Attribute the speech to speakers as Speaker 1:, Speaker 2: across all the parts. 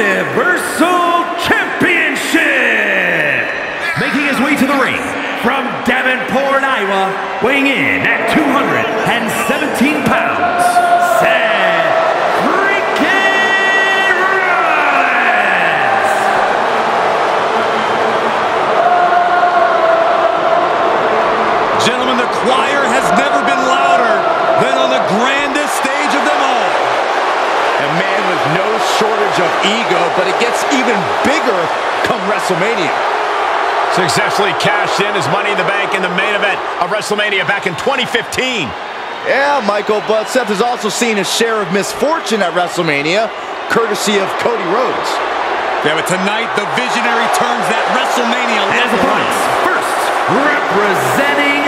Speaker 1: Universal Championship. Making his way to the ring from Davenport, Iowa, weighing in at 217 pounds, Seth freaking Rollins.
Speaker 2: Gentlemen, the choir has never been louder than on the grandest stage of them all.
Speaker 3: A man with no shortage of ego, but it gets even bigger come WrestleMania.
Speaker 4: Successfully cashed in his Money in the Bank in the main event of WrestleMania back in 2015.
Speaker 3: Yeah, Michael, but Seth has also seen his share of misfortune at WrestleMania, courtesy of Cody Rhodes.
Speaker 2: Yeah, but tonight the visionary turns that WrestleMania
Speaker 1: And his
Speaker 2: level
Speaker 1: opponents, first, representing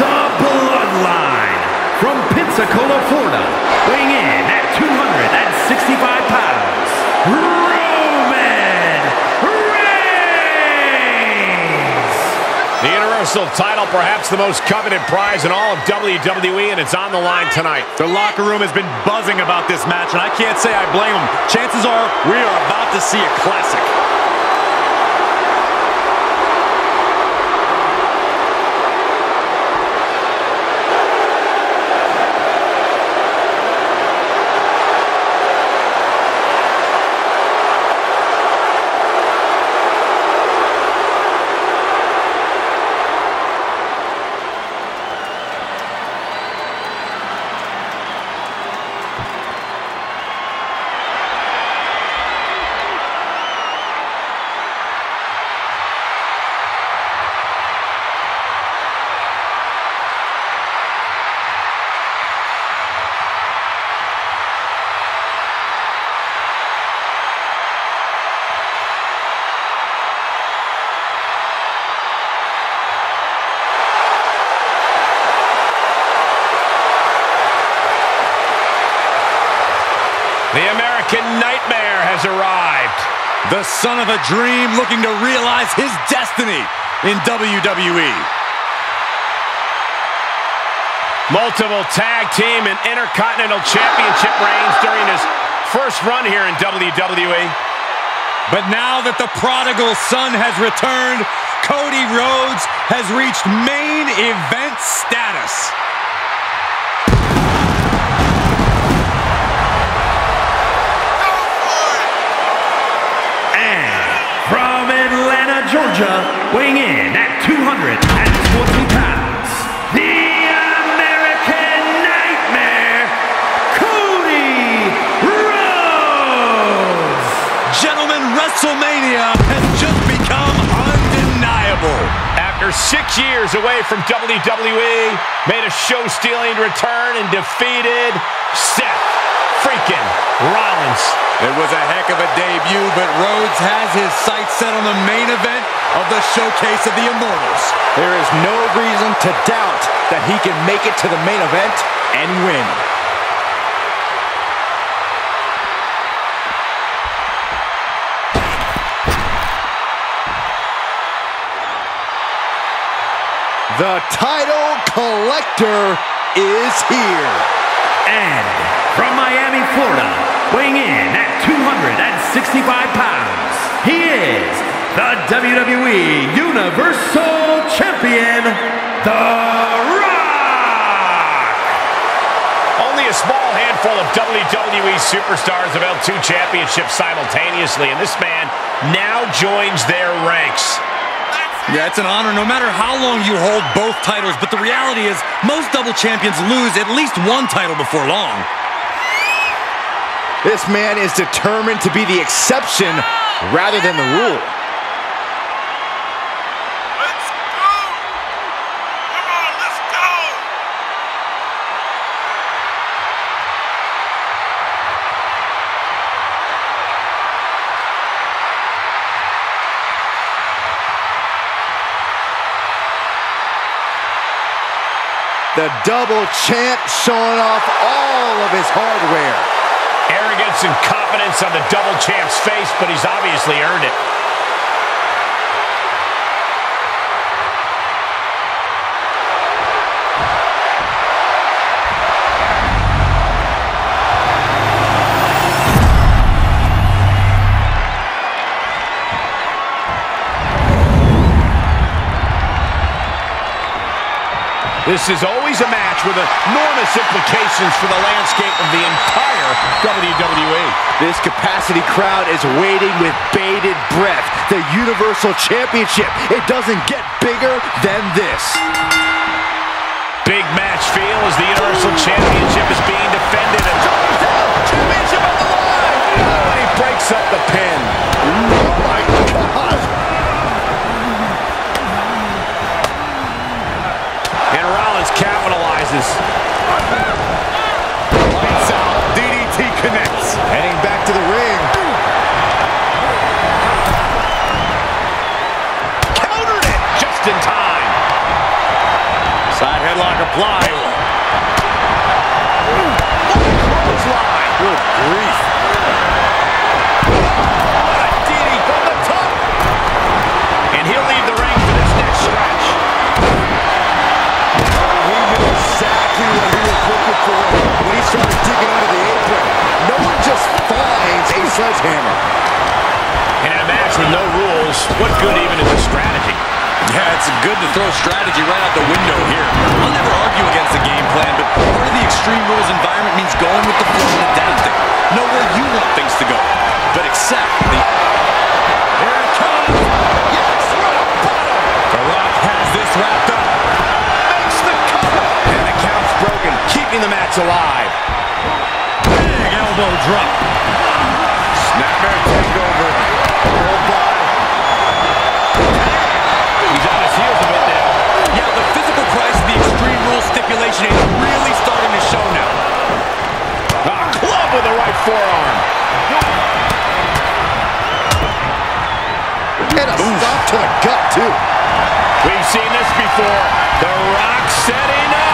Speaker 1: the Bloodline from Pensacola, Florida, weighing in at 265 pounds, Roman Reigns.
Speaker 4: The Universal title, perhaps the most coveted prize in all of WWE, and it's on the line tonight.
Speaker 2: The locker room has been buzzing about this match, and I can't say I blame them. Chances are we are about to see a classic.
Speaker 4: The American Nightmare has arrived.
Speaker 2: The son of a dream looking to realize his destiny in. WWE.
Speaker 4: Multiple tag team and intercontinental championship reigns during his first run here in WWE.
Speaker 2: But now that the prodigal son has returned, Cody Rhodes has reached main event status.
Speaker 1: Atlanta, Georgia, weighing in at 220 pounds, the American Nightmare, Cody Rhodes.
Speaker 2: Gentlemen, WrestleMania has just become undeniable.
Speaker 4: After six years away from WWE, made a show-stealing return and defeated Seth freaking Rollins.
Speaker 2: It was a heck of a debut, but Rhodes has his sights set on the main event of the Showcase of the Immortals.
Speaker 3: There is no reason to doubt that he can make it to the main event and win. The title collector is here.
Speaker 1: And from Miami, Florida, weighing in at 265 pounds, he is the WWE Universal Champion, The Rock.
Speaker 4: Only a small handful of WWE superstars have held two championships simultaneously, and this man now joins their ranks.
Speaker 2: Yeah, it's an honor no matter how long you hold both titles, but the reality is most double champions lose at least one title before long.
Speaker 3: This man is determined to be the exception rather than the rule.
Speaker 5: Let's go! Come on, let's go!
Speaker 3: The double champ showing off all of his hardware.
Speaker 4: Arrogance and confidence on the double champ's face, but he's obviously earned it. This is always a match with enormous implications for the landscape of the entire WWE.
Speaker 3: This capacity crowd is waiting with bated breath. The Universal Championship. It doesn't get bigger than this.
Speaker 4: Big match feel as the Universal Championship is being defended. And
Speaker 3: Championship on the line.
Speaker 4: oh, and he breaks up the pin.
Speaker 3: Oh my
Speaker 4: capitalizes. What good even is a strategy?
Speaker 2: Yeah, it's good to throw strategy right out the window here. I'll never argue against the game plan, but part of the Extreme Rules environment
Speaker 4: forearm.
Speaker 3: And a stop to the gut, too.
Speaker 4: We've seen this before. The Rock setting up.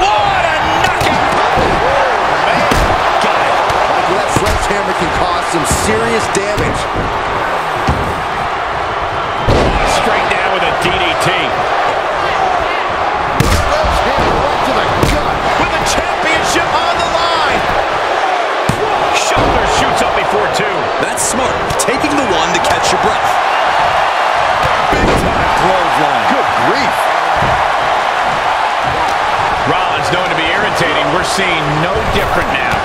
Speaker 3: What a
Speaker 2: knockout.
Speaker 3: Man, Got it. That sledgehammer can cause some serious damage.
Speaker 4: Straight down with a DDT.
Speaker 3: Sledgehammer right to the gut.
Speaker 4: With the championship on the line. Shoulder shoots up before two.
Speaker 2: That's smart. Taking the one to catch your breath. Big time.
Speaker 4: We're seeing no different now.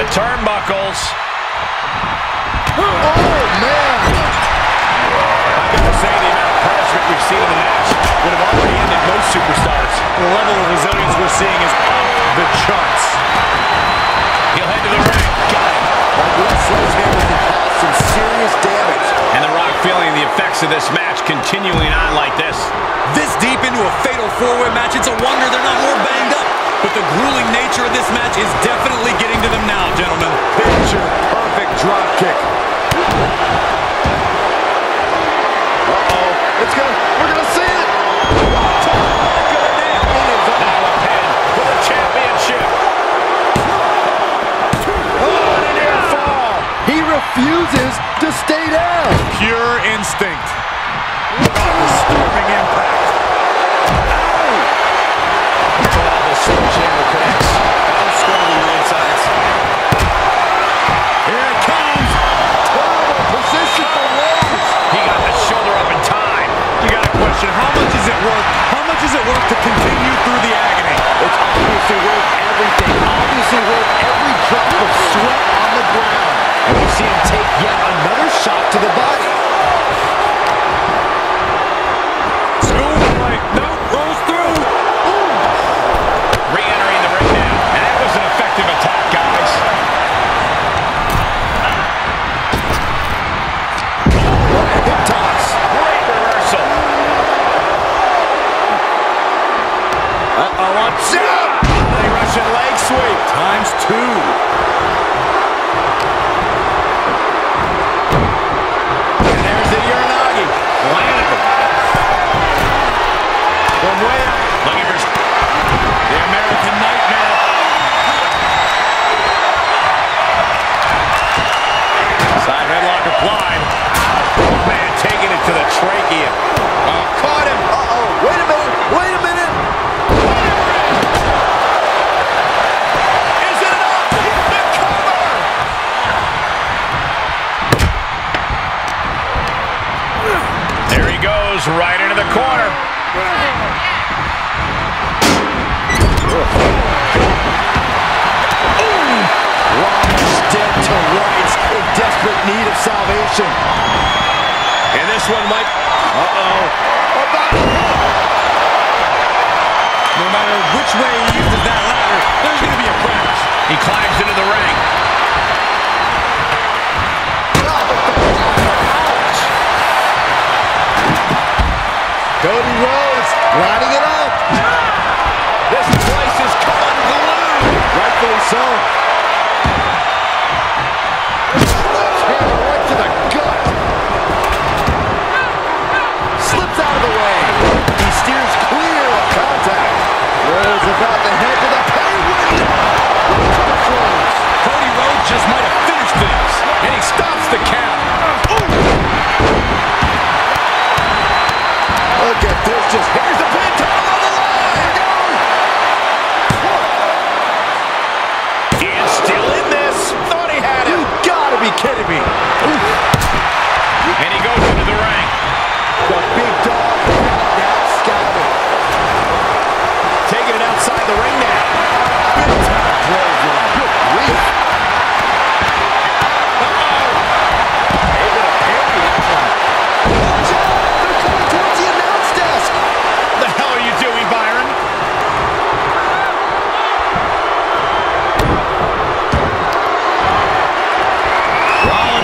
Speaker 4: The turnbuckles.
Speaker 3: Oh, man.
Speaker 4: I gotta say, the amount of punishment we've seen in the match would have already ended most superstars.
Speaker 2: The level of resilience we're seeing is off the charts.
Speaker 4: He'll head to the ring. Got it.
Speaker 3: That sledgehammer can cause some serious damage.
Speaker 4: And The Rock feeling the effects of this match continuing on like this.
Speaker 2: This deep into a fatal four-way match, it's a wonder they're not more banged up. But the grueling nature of this match is definitely
Speaker 3: drop kick.
Speaker 4: corner.
Speaker 3: Rollins dead to rights in desperate need of salvation.
Speaker 4: And this one, Mike.
Speaker 3: Uh-oh.
Speaker 2: No matter which way he uses that ladder, there's going to be a crash.
Speaker 4: He climbs into the ring.
Speaker 3: So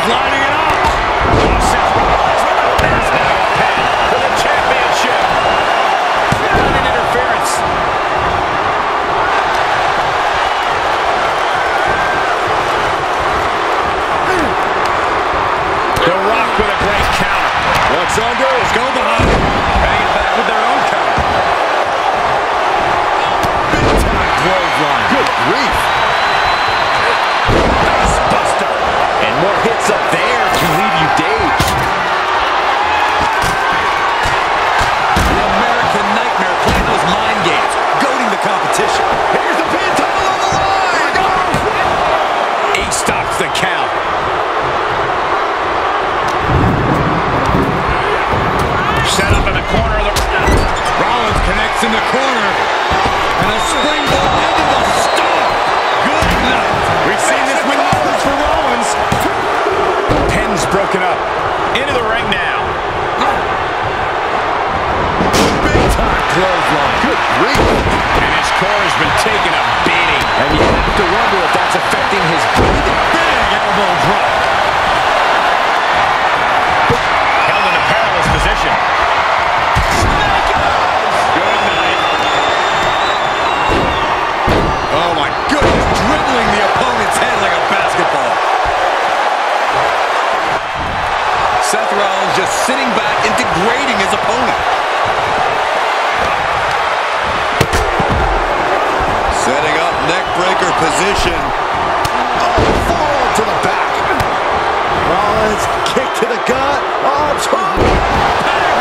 Speaker 2: lining
Speaker 4: there's the count. Set up in the corner. Of the...
Speaker 2: Rollins connects in the corner. And a springboard into the stump. Good enough. We've seen this with offers for Rollins.
Speaker 4: Pen's broken up. Into the ring now.
Speaker 3: Big time clothesline. Good grief.
Speaker 4: And his core has been taking a beating.
Speaker 3: And you have to wonder if
Speaker 4: that in a perilous position.
Speaker 3: Oh my goodness, dribbling the opponent's head
Speaker 2: like a basketball. Seth Rollins just sitting back and
Speaker 3: degrading his opponent. Setting up neckbreaker
Speaker 4: position. to the
Speaker 3: gut. Oh, it's
Speaker 2: hooked.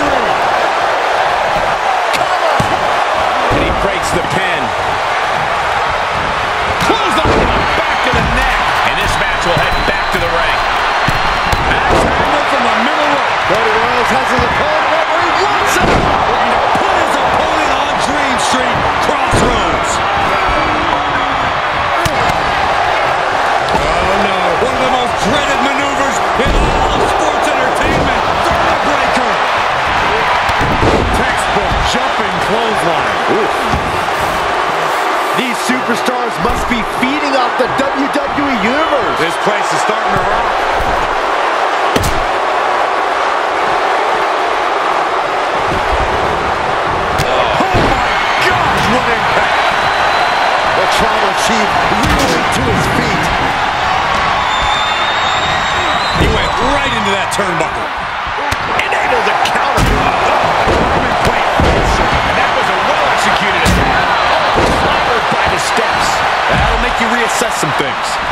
Speaker 2: place is starting to rock.
Speaker 3: Oh my gosh, what impact! The tribal chief reeling to his feet.
Speaker 4: He went right into that turnbuckle.
Speaker 3: Counter.
Speaker 2: Oh, and that was a well-executed attack. Oh, by the steps.
Speaker 4: That'll make you reassess some things.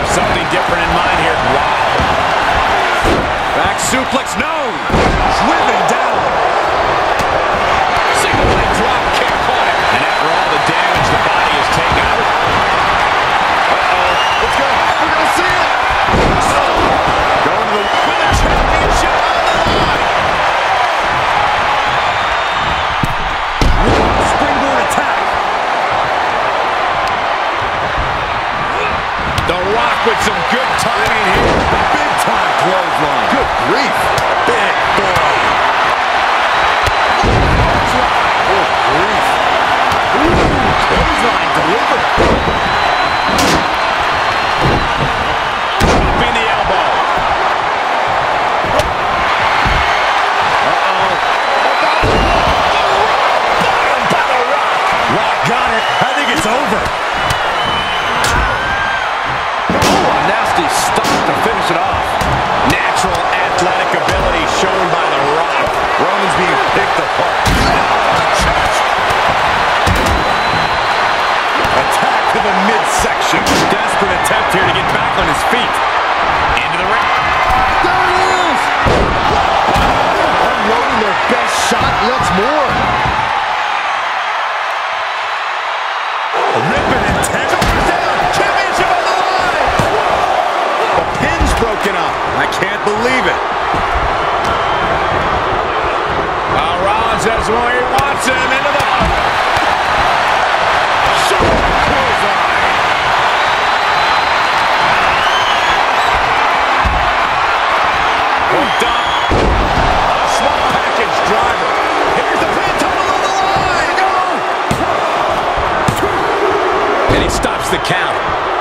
Speaker 3: have
Speaker 2: something different in mind here. Wow.
Speaker 4: Back suplex, no!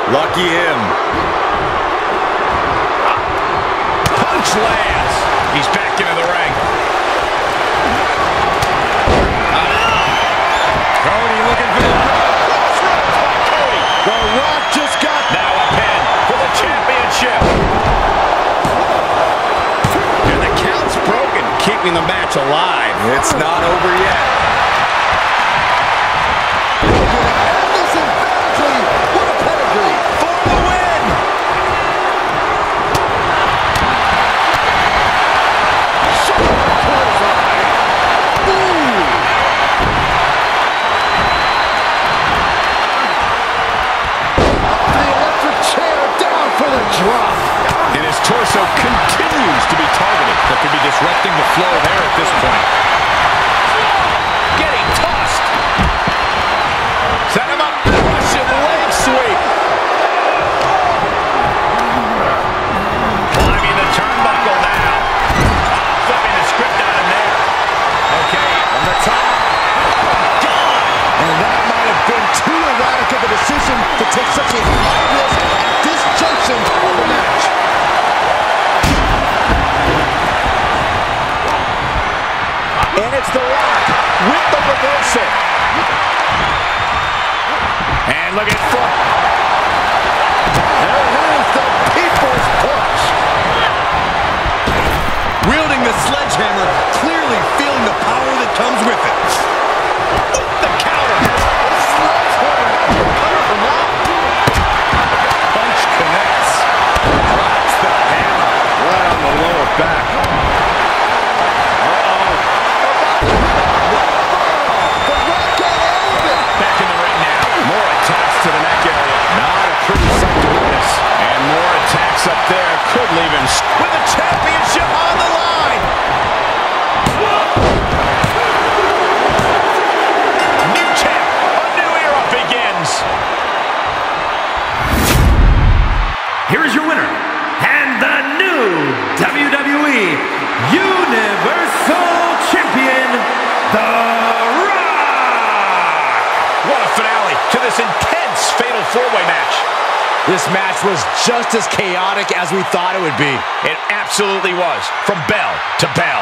Speaker 4: Lucky him.
Speaker 2: Punch lands. He's back into the ring. Cody looking for the Cody.
Speaker 3: The Rock just got
Speaker 2: now a pin for the championship. And the count's broken, keeping the match alive.
Speaker 4: It's not over yet. disrupting the flow of air at this point. Getting tossed.
Speaker 6: Set him up. Russian leg sweep.
Speaker 4: Climbing the turnbuckle now. Flipping the script out of there. Okay,
Speaker 3: on the top. Gone. And that might have been too erratic of a decision to take such a high risk at this junction. With the reversal.
Speaker 4: and look at.
Speaker 2: Is your winner, and the new WWE Universal Champion, The Rock!
Speaker 4: What a finale to this intense fatal four-way match.
Speaker 6: This match was just as chaotic as we thought it would be.
Speaker 4: It absolutely was. From bell to bell,